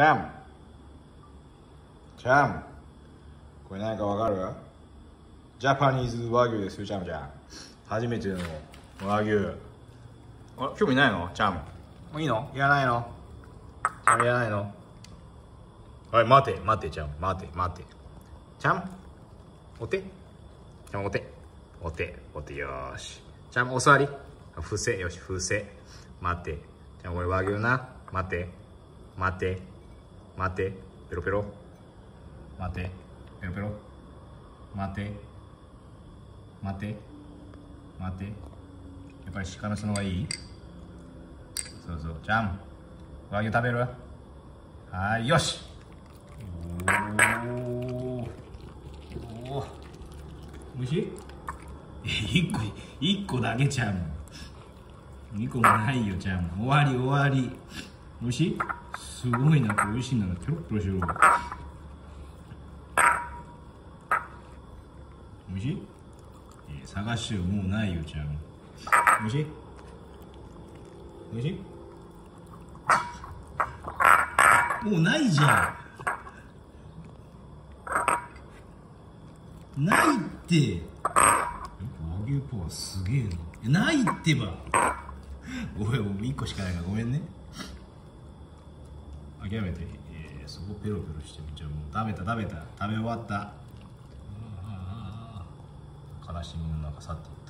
チャンチャンこれ何かわかる？ジャパニーズ和牛ですよチャンちゃん初めての和牛。あ興味ないの？チャンもういいの？いらないの。チャンいらないの。はい待て待てチャン待て待て。チャンお手？チャンお手。お手お手よーし。チャンお座り。伏せよし伏せ。待て。じゃあこれ和牛な。待て。待て待て。ペロペロ。待て。ペロペロ。待て。待て。待て。やっぱり鹿の角がいい？そうそう。じゃん和牛食べる？はいよし。おー。おおいしい？一個一個だけちゃう2個もないよじゃん終わり終わり。おいしい？すごいなこれおいしいんだなペロッペロしろおいしい、えー、探してよもうないよじゃんおいしい？おいしい？もうないじゃん。ないって。和牛パワーすげえな。ないってば。ごめんもう1個しかないからごめんね。諦めて、えー、そこペロペロしてみちゃうもう食べた食べた食べ終わった悲しみの中去っていった